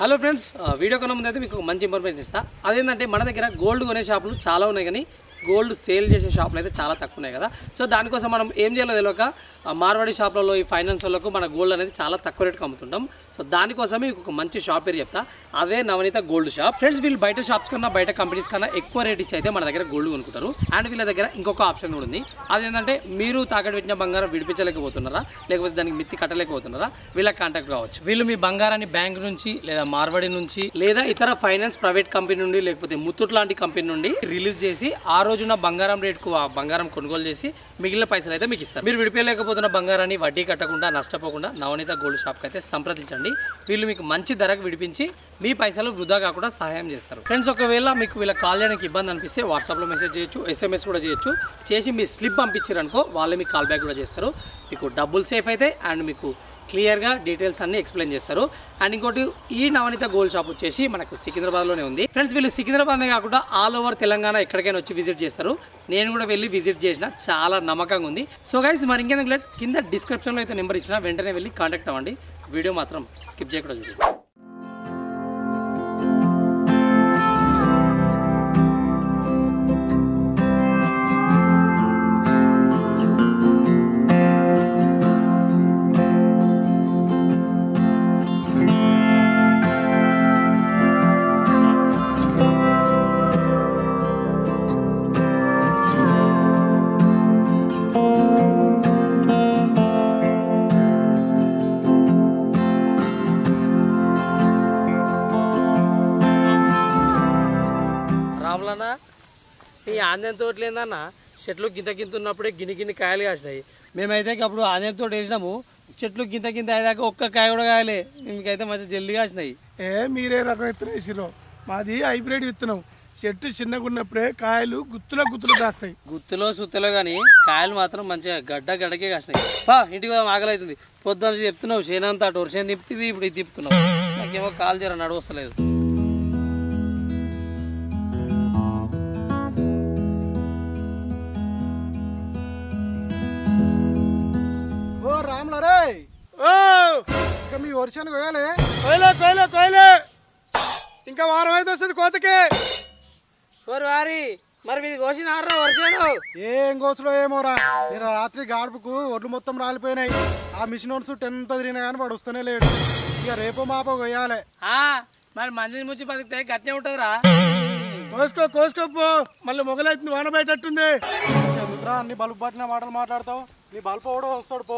Hello friends video కొన్న ముందు అయితే మీకు మంచి ఇన్ఫర్మేషన్ ఇస్తా. అదేంటంటే మన దగ్గర గోల్డ్ కొనే షాపులు చాలా ఉన్నాయి కానీ గోల్డ్ సేల్ చేసే షాపులు అయితే చాలా తక్కువ ఉన్నాయి కదా. సో దానికోసం మనం ఏం చేయాలో తెలియక మార్వాడి షాపులలో ఈ ఫైనాన్స్ వాళ్ళకు మన గోల్డ్ అనేది చాలా తక్కువ రేట్కి అమ్ముతుంటాం. సో దానికోసమే మీకు ఒక మంచి షాప్ పేరు చెప్తా. అదే నవనీత గోల్డ్ షాప్. ఫ్రెండ్స్ వీళ్ళు బయట షాప్స్ కన్నా బయట కంపెనీస్ కన్నా ఎక్కువ రేట్ ఇచ్చి అయితే మన దగ్గర గోల్డ్ కొనుక్కుంటారు. అండ్ వీళ్ళ దగ్గర ఇంకొక ఆప్షన్ కూడా ఉంది. అదేంటంటే మీరు తాకట్టు పెట్టిన బంగారం విడిపించలేకపోతున్నారా? లేకపోతే దానికి మిత్తి కట్టలేకపోతున్నారా? వీళ్ళకి కాంటాక్ట్ కావచ్చు. వీళ్ళు మీ బంగారాన్ని బ్యాంక్ నుంచి లేదా మార్వాడి నుంచి లేదా ఇతర ఫైనాన్స్ ప్రైవేట్ కంపెనీ నుండి లేకపోతే ముత్తూట్ లాంటి కంపెనీ నుండి రిలీజ్ చేసి ఆరు రోజున బంగారం రేటుకు ఆ బంగారం కొనుగోలు చేసి మిగిలిన పైసలు అయితే మీకు ఇస్తారు మీరు విడిపోయలేకపోతున్న బంగారాన్ని వడ్డీ కట్టకుండా నష్టపోకుండా నవనీత గోల్డ్ షాప్కి అయితే సంప్రదించండి. వీళ్ళు మీకు మంచి ధరకు విడిపించి మీ పైసలు వృధా కాకుండా సహాయం చేస్తారు. ఫ్రెండ్స్ ఒకవేళ మీకు వీళ్ళ కాల్ చేయడానికి ఇబ్బంది అనిపిస్తే వాట్సాప్లో మెసేజ్ చేయొచ్చు ఎస్ఎంఎస్ కూడా చేయొచ్చు. చేసి మీ స్లిప్ పంపించారనుకో వాళ్ళే మీకు కాల్ బ్యాక్ కూడా చేస్తారు. మీకు డబ్బులు సేఫ్ అయితే అండ్ మీకు క్లియర్గా డీటెయిల్స్ అన్ని ఎక్స్ప్లెయిన్ చేస్తారు. అండ్ ఇంకోటి ఈ నవనీత గోల్డ్ షాప్ వచ్చేసి మనకు సికింద్రాబాద్లోనే ఉంది. ఫ్రెండ్స్ వీళ్ళు సికింద్రాబాద్నే కాకుండా ఆల్ ఓవర్ తెలంగాణ ఎక్కడికైనా వచ్చి విజిట్ చేస్తారు. నేను కూడా వెళ్ళి విజిట్ చేసిన చాలా నమ్మకంగా ఉంది. సో గైస్ మరి ఇంకెందుకు కింద డిస్క్రిప్షన్లో అయితే నెంబర్ ఇచ్చిన వెంటనే వెళ్ళి కాంటాక్ట్ అవ్వండి. వీడియో మాత్రం స్కిప్ చేయకుండా చూడండి. రాములన్న ఈ ఆంజనేయ తోటలు ఏందన్న? చెట్లు గింత గింత ఉన్నప్పుడే గిన్ని గిన్ని కాయలు కాసినాయి. మేమైతే అప్పుడు ఆంజనేయ తోట వేసినాము. చెట్లు గింత గింత అయ్యాక ఒక్క కాయ కూడా కాయలే. మీకైతే మంచి జల్దీ కాసినాయి. ఏ మీరే రకం విత్తనం వేసిరో మాది హైబ్రిడ్ విత్తనం. చెట్టు చిన్నగా ఉన్నప్పుడే కాయలు గుత్తుల గుత్తులు కాస్తాయి. గుత్తులో సుత్తలో కానీ కాయలు మాత్రం మంచిగా గడ్డ గడ్డకే కాసినాయి. పా ఇంటికి పోదాం ఆకలి అవుతుంది పొద్దున్న చెప్తున్నావు చేనంతా అటు తిప్పుతుంది ఇప్పుడు ఇది తిప్పుతున్నావు. నాకేమో కాలు జర నడవస్తలేదు ఓ! ఇంకా మీ వర్షానికి కోయాలి కోయలే కోయలే కోయలే ఇంకా వారం అయితే వస్తుంది కోతకి. ఓరు వారి మరి మీది కోసినారా వర్షాలు ఏం కోసలో ఏమోరా నేను రాత్రి గాడుపుకు ఒడ్లు మొత్తం రాలిపోయినాయి. ఆ మిషన్ ఓన్స్ ఎంత తిరిగినా కానీ వాడు వస్తూనే లేడు. ఇక రేపు మాపో కొయ్యాలి. ఆ, మరి మంచి ముచ్చి బతికితే గట్టే ఉంటుందిరా. కోసుకో కోసుకోపో మళ్ళీ మొగలైతుంది వాన బయటట్టుంది. అన్ని బల్బు పట్టిన మాటలు మాట్లాడతావు. నీ బల్బు కూడా వస్తాడు పో.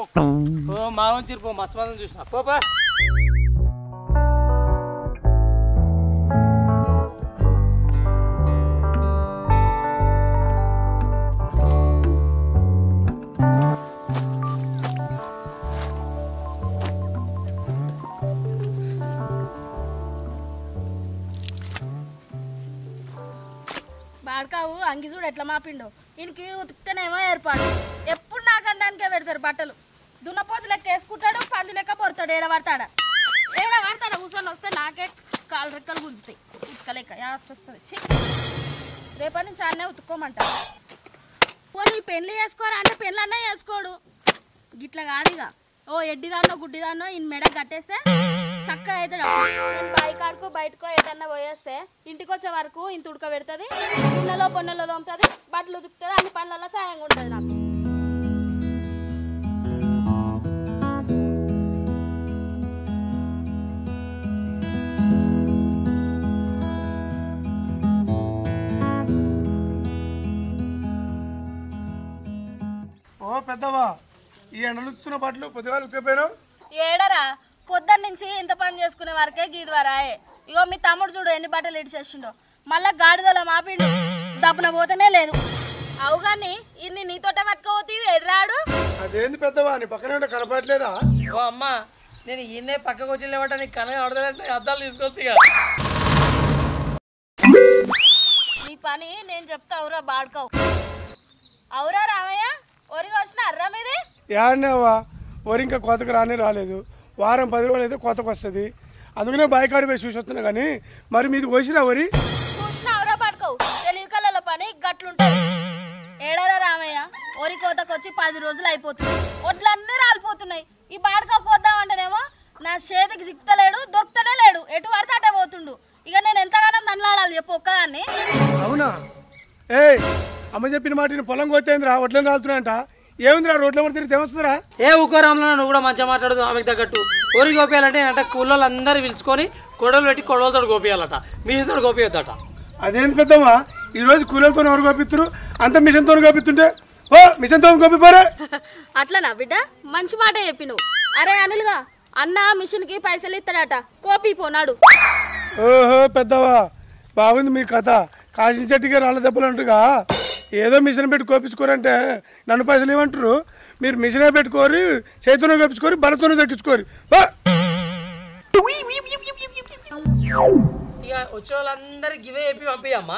ఓ మా వంచి పో మస్తు మందిని చూసిన పోపా బాడకావు అంగి చూడు ఎట్లా మాపిండు. ఈయనకి ఉతికితేనేమో ఏర్పాటు. ఎప్పుడు నాకు అండానికే పెడతారు బట్టలు. దున్నపోతు లెక్క వేసుకుంటాడు పంది లెక్క పొడతాడు ఏడ పడతాడా? ఏడ పడతాడా? కూర్చొని వస్తే నాకే కాలు రెక్కలు గుంజుతాయి. ఉతకలేక యాస్ట్ వస్తుంది. రేపటి నుంచి అన్నే ఉతుక్కోమంటారు పోనీ పెళ్ళి చేసుకోరా అంటే పెళ్ళన్నా చేసుకోడు. గిట్లా కాదు ఇక. ఓ ఎడ్డిదాన్నో గుడ్డిదాన్నో ఈయన మెడ కట్టేస్తే చక్కగా అవుతాడు నేను బయకాడుకో బయటకో ఏదన్నా పోయేస్తే ఇంటికి వచ్చే వరకు ఇంత ఉడకబెడుతుంది గిన్నెలో పొన్నెలో తోముతుంది బట్టలు ఉతుకుతుంది అన్ని పనులలో సాయంగా ఉంటుంది నాకు. ఓ పెద్దవా ఈ ఎండలుతున్న బట్టలు పొద్దుగాలు ఉతికిపోయినావు? ఏడరా? పొద్దున్న నుంచి ఇంత పని చేసుకునే వరకే గీది వరాయే ఇగో మీ తమ్ముడు చూడు ఎన్ని బట్టలు ఇడిచేసిండో మళ్ళా గాడిదలో మాపిండు. దప్పున పోతేనే లేదు. అవు కానీ ఇన్ని నీతోటే పట్టుకోపోతీవి ఎర్రాడు? అదేంది పెద్దవా నీ పక్కనే ఉంటే కనపడలేదా? ఓ అమ్మ నేను ఈయనే పక్కకు వచ్చి లేవట నీకు కనగా అవడదంటే అద్దాలు తీసుకొస్తా నీ పని నేను చెప్తా అవురా బాడుకోవు. అవురా రామయ్య ఒరిగి వచ్చిన అర్రా మీది? యాడనేవా వరి ఇంకా కోతకు రానే రాలేదు. వారం పది రోజులు అయితే కోతకు వస్తుంది. అందుకనే బాయికాడి పోయి చూసి వస్తున్నా కానీ మరి మీది కోసిరా వరి? చూసినావురా పడుకో తెలివి కళ్ళ పని గట్లుంటది. ఏడరా రామయ్య? వరి కోతకు వచ్చి పది రోజులు అయిపోతుంది. ఒడ్లన్నీ రాలిపోతున్నాయి. ఈ బాడకకు వద్దామంటేనేమో నా చేతికి సిక్తలేడు దొరుకుతనే లేడు. ఎటు పడితే అటే పోతుండు. ఇక నేను ఎంతగానో నన్లాడాలి చెప్పు ఒక్కదాన్ని. అవునా? ఏ అమ్మ చెప్పిన మాట పొలం కొత్తేంద్రా వడ్లను రాలుతున్నాయంట. ఏముందిరా రోడ్ల మీద తిరిగితే ఏమొస్తుందిరా? ఏ ఊకోరాంలో నువ్వు కూడా మంచిగా మాట్లాడదు ఆమెకు తగ్గట్టు. ఊరికి గోపియాలంటే అంటే కూలోళ్ళు అందరూ పిలుచుకొని కొడవలు పెట్టి కొడవలతో గోపియాలట. మిషన్తో గోపియొద్దట. అదేంది పెద్దమ్మా? ఈ రోజు కూలీలతో ఎవరు కోపిస్తున్నారు అంత మిషన్తో కోపిస్తుంటే ఓ మిషన్తో కోపిపోరే అట్లనా బిడ్డ? మంచి మాట చెప్పి నువ్వు. అరే అనిల్గా అన్న మిషన్కి పైసలు ఇస్తాడట. కోపి పోనాడు. ఓహో పెద్దవా. బాగుంది మీ కథ. కాసిన చెట్టుకి రాళ్ళ దెబ్బలు అంటుగా ఏదో మిషన్ పెట్టి కోపించుకోరంటే నన్ను పైసలు ఇవ్వంటారు మీరు మిషనే పెట్టుకోరి చేతిలో కోపించుకోరి బలతోనే దక్కించుకోరి! ఇక వచ్చే వాళ్ళందరికి ఇవే చెప్పి పంపియమ్మా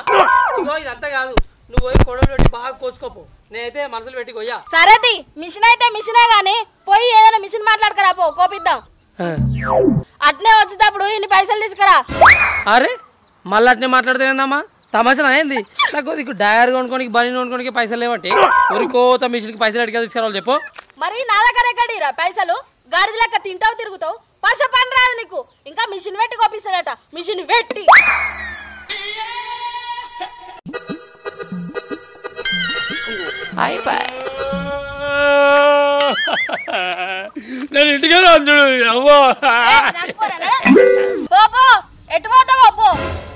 ఇగో ఇదంతా కాదు. నువ్వు పోయి కొడవలు పెట్టి బాగా కోసుకోపో. నేనైతే మనసులు పెట్టి కొయ్యా. సరేది మిషన్ అయితే మిషనే గానీ పోయి ఏదైనా మిషన్ మాట్లాడకరా పో కోపిద్దాం. అట్నే వచ్చేటప్పుడు ఇన్ని పైసలు తీసుకురా. అరే మళ్ళీ అట్నే మాట్లాడితే ఏందమ్మా? తమాషా ఏంది? నాకు నీకు డయర్ కొనుక్కోనికి బని కొనుక్కోనికి పైసలు లేవంటే ఊరికోత మిషన్కి పైసలు అడిగా తీసుకురావాలి చెప్పు. మరి నా దగ్గర ఎక్కడిరా పైసలు? గాడిద లెక్క తింటావు తిరుగుతావు? పశ పని రాదు నీకు. ఇంకా మిషన్ పెట్టి కోపిస్తాడట. మిషన్ పెట్టి. నేను ఇంటికే రాను అవ్వో. ఎటు పోతావో పో.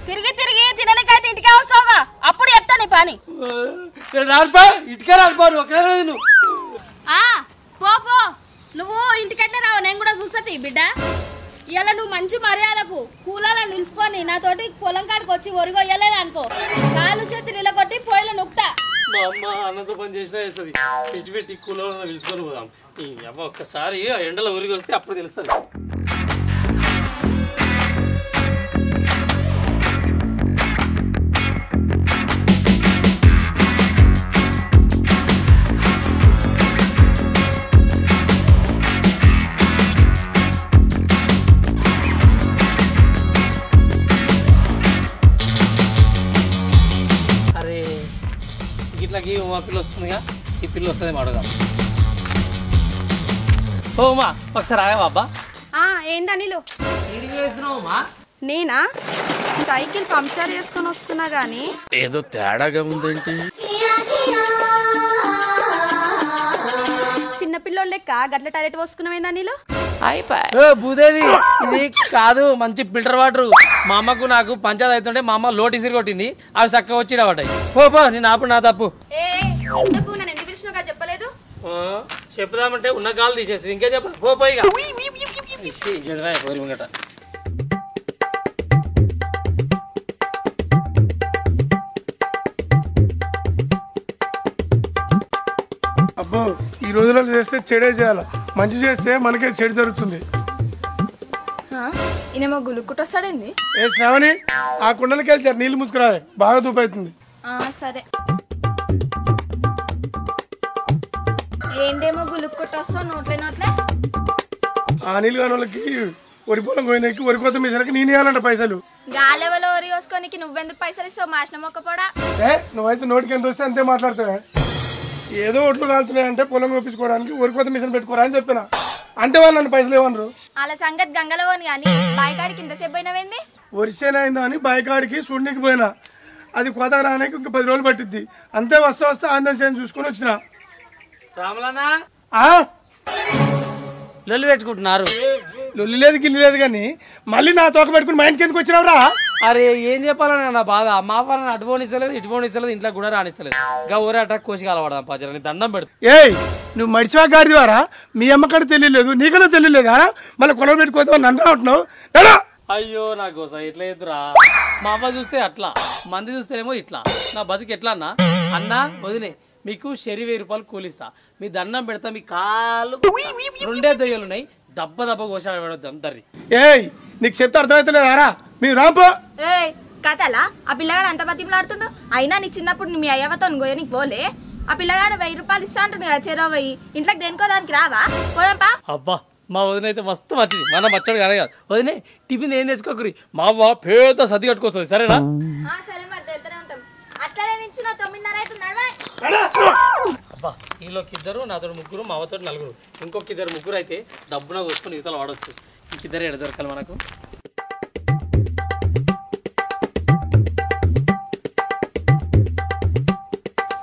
తిరిగి తిరిగి తిననికైతే ఇంటికే వస్తావుగా. అప్పుడు చెప్తా నీ పని. రాడిపా ఇటుకే రాడిపా నువ్వు నువ్వు ఆ పో పో. నువ్వు ఇంటికట్లే రావు నేను కూడా చూస్తుంది బిడ్డ. ఇలా నువ్వు మంచి మర్యాదకు కూలలో నిలుచుకొని నాతోటి పొలం కాడికి వచ్చి ఒరిగొయ్యలేదు అనుకో. కాలు చేతి నిలగొట్టి పొయ్యిలో నొక్కుతా మా అమ్మ అన్నతో పని చేసినా వేస్తుంది పెట్టి పెట్టి కూలో పిలుచుకొని పోదాం. ఈ అమ్మ ఒక్కసారి ఎండలో ఊరికి వస్తే అప్పుడు తెలుస్తుంది. పిల్ల వస్తుంది అడగాం ఓ మా ఒకసారి ఆగా బాబా వేసినావు మా నేనా? సైకిల్ పంక్చర్ చేసుకొని వస్తున్నా గానీ. ఏదో తేడాగా ఉందేంటి? చిన్నపిల్లోళ్ళ లెక్క గట్ల టాయిలెట్ పోసుకున్నావేందా నీళ్ళు ఏ భూదేవి ఇది కాదు మంచి ఫిల్టర్ వాటర్. మా అమ్మకు నాకు పంచాయతీ అవుతుంటే మా అమ్మ లోటు ఇసిరి కొట్టింది. అవి చక్కగా వచ్చి పడ్డాయి పో పో నేను ఆపు నా తప్పు. చెప్పుదామంటే ఉన్న కాలు తీసేసి ఇంకే చెప్ప పో పోయిగా పోరి ముంగట. అబ్బో ఈ రోజులలో చేస్తే చెడే చేయాలి. మంచి చేస్తే మనకే చెడు జరుగుతుంది. ఈయనేమో గులుక్కుంటూ వస్తాడేంది ఏ శ్రావణి ఆ కుండలకి వెళ్తారు నీళ్ళు ముసుకురాలి బాగా దూపవుతుంది సరే. ఏంటేమో గులుక్కుంటూ వస్తావు నోట్లే నోట్లే? ఆ నీళ్ళు కాని వాళ్ళకి వరి పొలం పోయినకి వరి కోత మిషన్కి నేను ఇవ్వాలంట పైసలు. గాలెవలో ఓరి కోసుకోనికి నువ్వెందుకు పైసలు ఇస్తావు? మాసిన మొక్కపోడా ఏ? నువ్వైతే నోటికి ఎంత వస్తే అంతే మాట్లాడతావే. ఏదో ఒట్లు కాలుతున్నాయంటే పొలం కొప్పించుకోవడానికి వరి కోత మిషన్ పెట్టుకోరా అని చెప్పిన. అంటే వాళ్ళు నన్ను పైసలు ఇవ్వనరు. వాళ్ళ సంగతి గంగలో పోని కానీ బాయికాడికి ఇంతసేపు పోయినవేంది వరిసేనైందా అని బాయికాడికి చూడనికి పోయినా. అది కోత రానికి ఇంకా పది రోజులు పట్టిద్ది. అంతే వస్తా వస్తా సేన చూసుకొని వచ్చిన. రాములనా లొల్లి పెట్టుకుంటున్నారు. లొల్లి లేదు గిల్లి లేదు కానీ మళ్ళీ నా తోక పెట్టుకుని మా ఇంటికి ఎందుకు వచ్చినావురా? అరే ఏం చెప్పాలని నా బాధ మా వాళ్ళని అటు పోనిస్తలేదు ఇటు పోనిస్తలేదు ఇంట్లో కూడా రానిస్తలేదు. ఇంకా ఊరే అటాక్ కోసి కలవడం పచ్చని దండం పెడుతుంది ఏయ్ నువ్వు మడిచివా గాడి ద్వారా మీ అమ్మకాడ తెలియలేదు నీకన్నా తెలియలేదా? మళ్ళీ కొలవ పెట్టుకోతావు నన్ను అంటున్నావు. అయ్యో నా కోసం ఇట్లా ఎదురా మా అమ్మ చూస్తే అట్లా మంది చూస్తేనేమో ఇట్లా. నా బతుకు ఎట్లా అన్నా? అన్నా వదిలే మీకు శరి వెయ్యి రూపాయలు కూలిస్తా. మీ దండం పెడతా మీ కాళ్ళు రెండే దొయ్యలు ఉన్నాయి. దెబ్బ దెబ్బ కోసాడు పెడతాం దర్రి ఏయ్ నీకు చెప్తే అర్థమవుతలేదారా మీరు రాంపో. ఏయ్ కథలా? ఆ పిల్లగాడు అంత బతిమలాడుతుండు? అయినా నీ చిన్నప్పుడు మీ అయ్యవతో గోయ నీకు పోలే? ఆ పిల్లగాడు వెయ్యి రూపాయలు ఇస్తా అంటుండు కదా చెరో వెయ్యి. ఇంట్లోకి దేనికో దానికి రావా? పోదాంపా అబ్బా మా వదిన అయితే మస్తు మంచిది. మన మచ్చడు కానీ కాదు. వదినే టిఫిన్ ఏం తెచ్చుకోకరి మా అవ్వ పేద సర్ది కట్టుకొస్తుంది. సరేనా? ఆ, సరే మరి అబ్బా ఈలోకి ఇద్దరు నాతో ముగ్గురు మా అవతో నలుగురు ఇంకొక ఇద్దరు ముగ్గురు అయితే డబ్బున కోసుకుని ఇతలు వాడచ్చు. ఇంకిద్దరు ఎడ దొరకాలి మనకు?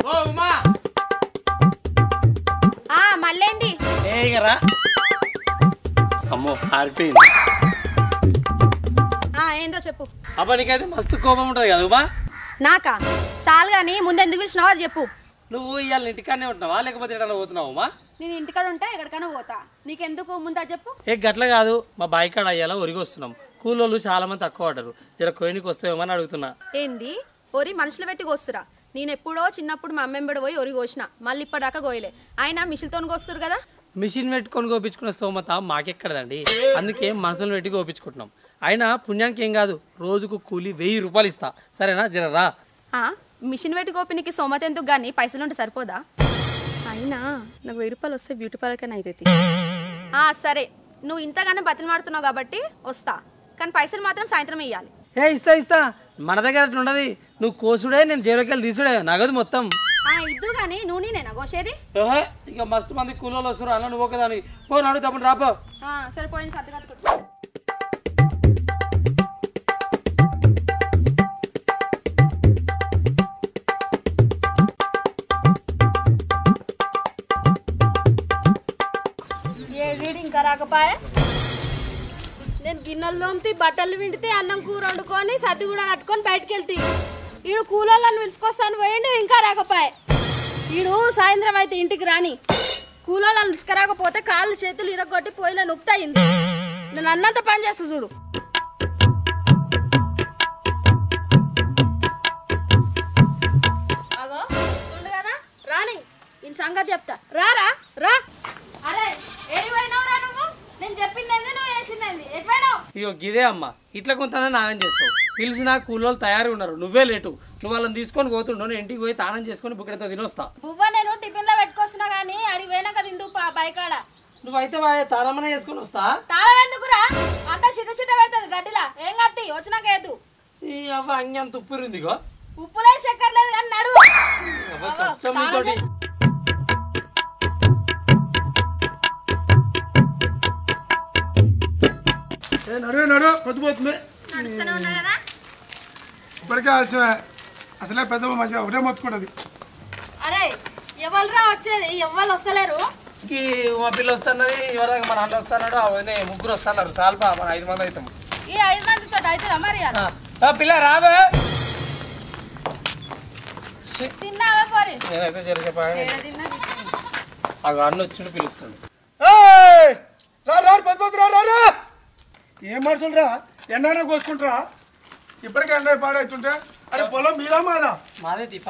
అమ్మో ఏందో చెప్పు. అబ్బా నీకైతే మస్తు కోపం ఉంటుంది కదా నాకా? చాలు కానీ ముందు ఎందుకు పిలిచినావు అది చెప్పు. నువ్వు ఇవాళ ఇంటికాడనే ఉంటున్నావా? లేకపోతే ఎక్కడైనా పోతున్నావు అమ్మా నేను ఇంటికాడ ఉంటే ఎక్కడికైనా పోతా. నీకెందుకు ముందు అది చెప్పు. ఏ గట్ల కాదు. మా బాయ్ కాడ అయ్యేలా ఒరిగి వస్తున్నాం. కూలోళ్ళు చాలా మంది తక్కువ పడ్డారు. జర కోయినికి వస్తావేమో అని అడుగుతున్నా. ఏంది? ఒరి మనుషులు పెట్టి కోస్తురా నేను ఎప్పుడో చిన్నప్పుడు మా అమ్మెంబడి పోయి ఒరి కోసిన. మళ్ళీ ఇప్పటిదాకా కోయలే. ఆయన మిషన్తో కోస్తారు కదా? మిషన్ పెట్టుకొని కోపించుకునే స్తోమత మాకెక్కడదండి. అందుకే మనసులు పెట్టి కోపించుకుంటున్నాం. అయినా పుణ్యానికి ఏం కాదు. రోజుకు కూలి వెయ్యి రూపాయలు ఇస్తా. సరేనా? జర రా. ఆ, మిషన్ పెట్టి కోపినికి సోమత ఎందుకు కానీ పైసలు ఉంటే సరిపోదా? అయినా నాకు వెయ్యి రూపాయలు వస్తే బ్యూటీ పార్లర్కైనా అవుతుంది ఆ, సరే. నువ్వు ఇంతగానే బతిని మాడుతున్నావు కాబట్టి వస్తా. కానీ పైసలు మాత్రం సాయంత్రం ఇవ్వాలి ఏ ఇస్తా ఇస్తా. మన దగ్గర అట్లా ఉండదు. నువ్వు కోసుడే నేను జేరోకి వెళ్ళి తీసుడే. నగదు మొత్తం. ఇద్దు కానీ నువ్వు నేనేనా కోసేది ఇక మస్తు మంది కూలోళ్ళు వస్తారు అన్న నువ్వు ఒకదాని పో నడు తప్పని రాపో ఆ, సరే పోయిన సర్ది రాకపాయే నేను గిన్నెలు తోమితే బట్టలు విండితే అన్నం కూర వండుకొని సర్ది కూడా కట్టుకొని బయటకు వెళ్తే ఈడు కూలోళ్ళని పిలుచుకొస్తాను పోయిండు ఇంకా రాకపాయే. ఈడు సాయంత్రం అయితే ఇంటికి రాని. కూలోళ్ళని పిలుచుకరాకపోతే కాళ్ళు చేతులు ఇరగొట్టి పోయిలో నొక్కుతాయింది నేను అన్నంత పని చేస్తా చూడు. గిదే అమ్మ. ఇట్లా కొంత నాగం చేస్తావు. పిలిచిన కూలోళ్ళు తయారు ఉన్నారు. నువ్వే లేటు. నువ్వు వాళ్ళని తీసుకొని పోతుండవు నేను ఇంటికి పోయి తానం చేసుకొని బుక్కడితో తినొస్తా. బువ్వ నేను టిఫిన్లో పెట్టుకొస్తున్నా కానీ అడిగి పోయినాక తిందు బైకాడ. నువ్వైతే తానమనే చేసుకొని వస్తా. తాళం ఎందుకురా? అంతా చిట చిట పెడుతుంది గడ్డిలా. ఏం కత్తి వచ్చినాక ఏదు ఈ అవ్వ అంగి అంత ఉప్పురింది ఇగో ఉప్పులే చక్కెర లేదు కానీ నడు. కష్టం నడువే నడు పొద్దుపోతుంది. ఇప్పటికే ఆలస్యమే అసలే పెద్ద మంచిగా ఒకటే మొత్తుకుంటుంది. అరే ఎవరురా వచ్చేది? ఎవరు వస్తలేరు? మా పిల్ల వస్తున్నది ఎవరిదాకా మన అన్న వస్తున్నాడు అవన్నీ ముగ్గురు వస్తున్నారు. సాల్పా మన ఐదు మంది అవుతాం. ఈ ఐదు మందితో అవుతుందా మరి పిల్ల ఛీ, తిన్నావా పోరి? నేనైతే జర చెప్పాను. ఆ అన్న వచ్చిండు పిలుస్తుంది ఏయ్! రా రా పెద్దపోతు రా రా రా! ఏం మనుషులు రా? ఎండైనా కోసుకుంటారా? ఇప్పటికే ఎండ పాడవుతుంటే అరే పొలం మీరా మాదా? మాదే దీప.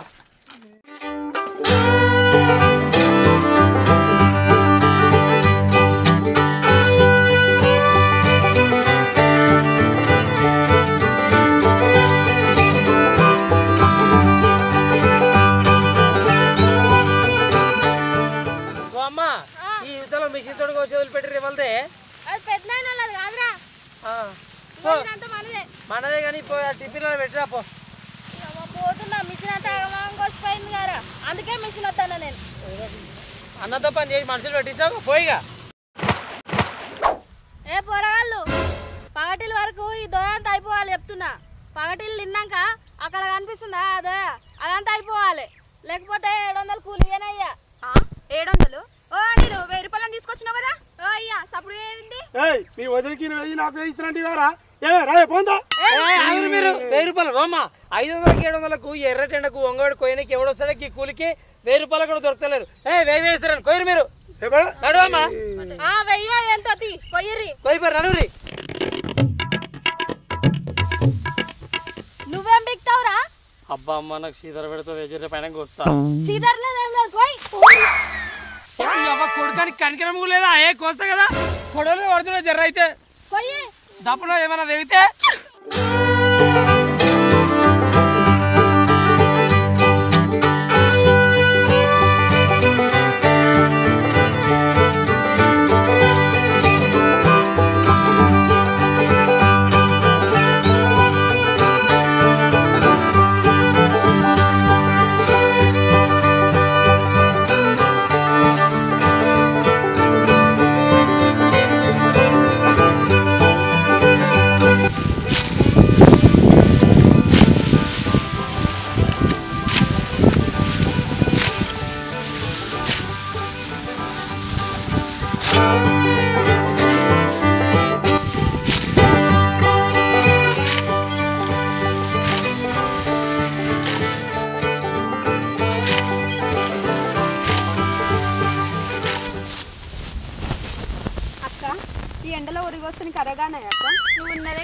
ఈ యుద్ధంలో మిషన్ తోడు కోసి వదిలిపెట్టి రేవల్దే అది పెద్ద వాళ్ళది కాదురా. మనదే మనదే కానీ పో టిఫిన్ పెట్టిరా పో. పోతున్నా మిషన్ అంతా ఆగమాగం కదా అందుకే మిషన్ వస్తాను నేను. అన్నతో పని చేసి మనుషులు పెట్టించినావు పోయిగా. ఏ పోరగాళ్ళు పగటిల వరకు ఈ దోయ అంతా అయిపోవాలి చెప్తున్నా. పగటిలు తిన్నాక అక్కడ కనిపిస్తుందా ఆ దోయ అదంతా అయిపోవాలి. లేకపోతే ఏడు వందలు కూలియేనయ్యా ఆ, ఏడు వందలు? ఓ అనిలు వెయ్యి రూపాయలు తీసుకొచ్చినావు కదా? ఏమింది? ఏయ్ వదిలికి వెయ్యి నాకు ఇచ్చినట్టు ఇవ్వరా? ఏ రా పోందా? ఆగురు మీరు. వెయ్యి రూపాయలు అమ్మ ఐదు వందలకి ఏడు వందలకు ఎర్రటెండకు ఒంగోడు కోయనికి ఎవడొస్తాడో ఈ కూలికి వెయ్యి రూపాయలు కూడా దొరకలేరు ఏ వెయ్యి వేస్తారని కొయ్యరు మీరు. ఏ బా? నడు అమ్మా. ఆ వెయ్యో ఎంత నువ్వేం బిక్తావురా? అబ్బా అమ్మ నాకు సీదర ఎజర పైన వస్తా. పోయి. అవ్వ కొడుకానికి కనికరం లేదా? ఏ కోస్తా కదా? కొడవలే పడుతున్నా జర్ర అయితే. దప్పులో ఏమైనా తెగితే?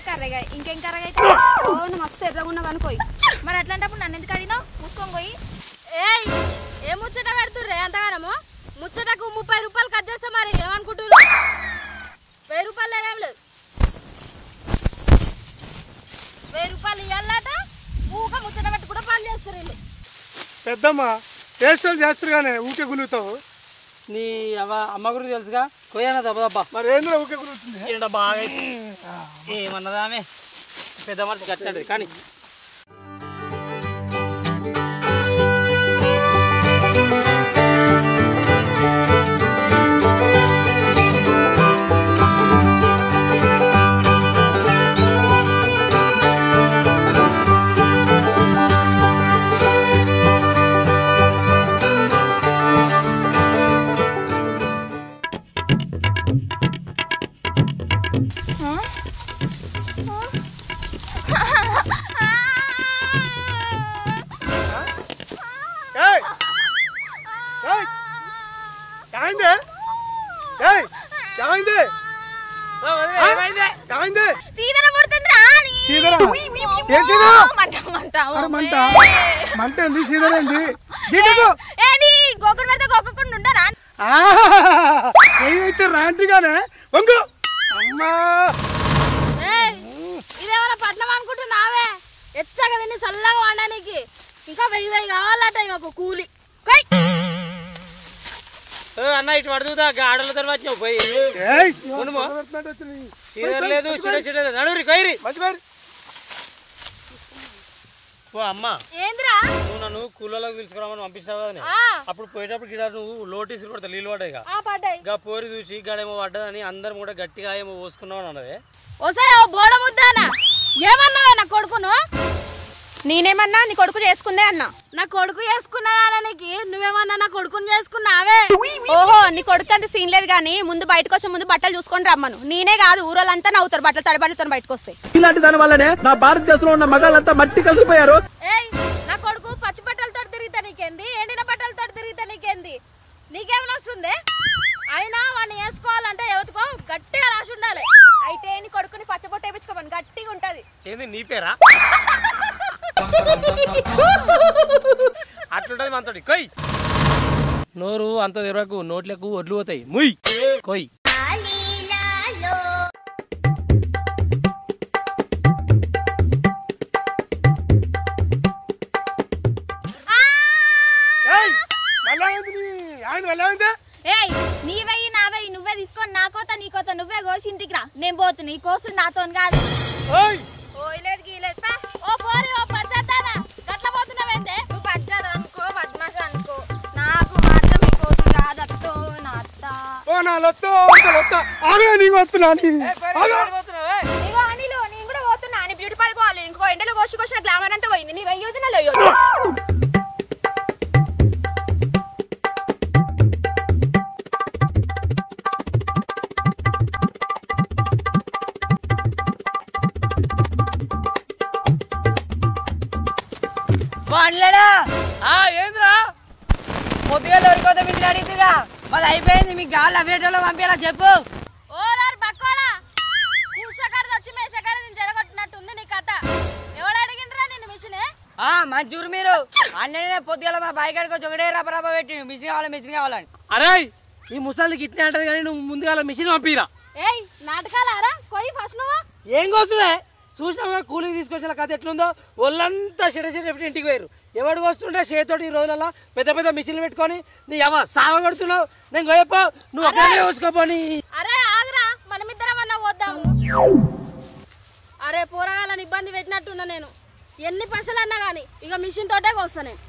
కర్రగా ఇంకేం కర్రగా అయితే? ఓ నువ్వు మస్తు ఎర్రగున్నావు అనుకోయి మరి అట్లాంటప్పుడు నన్ను ఎందుకు అడిగినావు? మూసుకొని పోయి. ఏయ్ ఏ ముచ్చట పెడుతుర్రే అంతగానము? ముచ్చటకు ముప్పై రూపాయలు కట్ చేస్తే మరి ఏమనుకుంటున్నారు వెయ్యి రూపాయలు లేదేం లేదు. వెయ్యి రూపాయలు ఇవ్వాలట ఊక ముచ్చట పెట్టి కూడా పని చేస్తారు వీళ్ళు. పెద్దమ్మ చేస్తారు చేస్తారు కానీ ఊకే గులుగుతావు. నీ అవ్వ అమ్మ గురించి తెలుసుగా? కొయ్యనా దెబ్బ మరి ఏంద్రా ఊకే గులుగుతుంది ఈడ బాగా ఏమన్నదా ఆమె పెద్ద మనిషి కట్టాడు కానీ సీదరా? ఏం సీదరా? మంట మంట అరే మంట. మంట ఏంది సీదర్ ఏంది? గీతకు ఏ నీ గోకుడు పడితే గోకకుండా ఉండరా ఏమైతే రాంటిగానే వంగు. అమ్మా. ఏయ్, ఇదేమైనా పట్నం అనుకుంటున్నావే? ఎచ్చగా తిని చల్లగా వండడానికి. ఇంకా వెయ్యి వెయ్యి కావాలట మాకు కూలి. కొయ్. అన్న ఇటు పడుతుందా ఆడలతో వచ్చినావు పోయి. లేదు చిడ చిడ లేదు. నడురి కొయ్యి మంచి ఓ అమ్మ. ఏందిరా? నువ్వు నన్ను కూలలోకి పిలుచుకురామని పంపిస్తావు కదా అప్పుడు పోయేటప్పుడు గిడ నువ్వు లోటీస్ కొడతా నీళ్ళు పడ్డాయి గా పోరి చూసి గాడేమో పడ్డదని అందరం కూడా గట్టిగా ఏమో పోసుకున్నావు అని అన్నది. ఓసే ఓ బోడ ముద్దానా? ఏమన్నావే నా కొడుకును? నేనేమన్నా నీ కొడుకు చేసుకుందే అన్నా? నా కొడుకు చేసుకున్నానికి నువ్వేమన్నా నా కొడుకుని చేసుకున్నావే? ఓహో నీ కొడుకు అంత సీన్ లేదు కానీ ముందు బయటకు వచ్చే ముందు బట్టలు చూసుకొని రమ్మను. నేనే కాదు ఊరోళ్ళంతా నవ్వుతారు బట్టలు తడబడితో బయటకు వస్తాయి ఇలాంటి దాని వల్లనే నా భారతదేశంలో ఉన్న మగాళ్ళంతా మట్టి కలిసిపోయారు. ఏయ్ నా కొడుకు పచ్చి బట్టలతో తిరిగితే నీకేంది? ఎండిన బట్టలతో తిరిగితే నీకేంది? నీకేమైనా వస్తుంది? అయినా వాడిని వేసుకోవాలంటే ఎవరికో గట్టిగా రాసి ఉండాలి. అయితే నీ కొడుకుని పచ్చబొట్టు వేయించుకోమని గట్టిగా ఉంటది. ఏంది నీ పేరా? అట్లుంటది మనతోటి. కొయ్. నోరు అంత తిరగకు నోట్లకు ఒడ్లు పోతాయి. ముయ్. కొయ్. ఏయ్ మళ్ళా ఏంది నీ. ఆయన మళ్ళా ఏంది ఏయ్ నీ వెయ్యి నా వెయ్యి నువ్వే తీసుకొని నా కోత నీ కోత నువ్వే కోసి ఇంటికి రా. నేను పోతున్నా ఈ కోసు నాతో కాదు. ఓ నా లొత్తో అంత లొత్త ఆగే నీకు వస్తున్నా నీ ఆగు. ఇగో అనిలు నేను కూడా పోతున్నా. అని బ్యూటీ పార్క్ పోవాలి. ఇంకో ఎండలో కోసి కోసిన గ్లామర్ అంతా పోయింది. నీ వెయ్యి వదిన లేయొద్దు మాట్లాడా ఆ ఏంద్రా? పొద్దుగా దొరికోతే మీకు అడిగిగా మాది అయిపోయింది మీకు గాలి అవేటోలో పంపించాలా చెప్పు. ఓరారు బక్కోడా? వచ్చి నేను జడగొట్టినట్టుంది నీ కథ. ఎవడు అడిగిండ్రా నిన్ను మిషనే? ఆ మంచూరు మీరు. అన్ననే మా బాయ్ కాడికి వచ్చి ఒకటే రబ్బ రబ్బ పెట్టి మిషన్ కావాలి మిషన్ కావాలని. అరే ఈ ముసలికి ఇట్నే అంటది కానీ నువ్వు ముందుగా మిషన్ పంపిరా. ఏయ్ నాటకాలారా కొయ్యి ఫస్ట్ నువ్వు. ఏం కోస్తుండే చూసినావా? కూలికి తీసుకొచ్చిన కథ ఎట్లుందో? ఒళ్ళంతా ఇంటికి పోయారు ఎవడు వస్తుంటే చేతోటి ఈ రోజులలో పెద్ద పెద్ద మిషన్లు పెట్టుకొని నీ అమ్మ సాగ కొడుతున్నావు? నేను గొయ్యపో నువ్వు ఒక్కడే చూసుకోపోని అరే ఆగురా మనమిద్దరం అన్నా వద్దాము అరే పోరగాలని ఇబ్బంది పెట్టినట్టున్నా నేను. ఎన్ని పైసలు అన్నా కానీ ఇక మిషన్ తోటే కోస్తా నేను.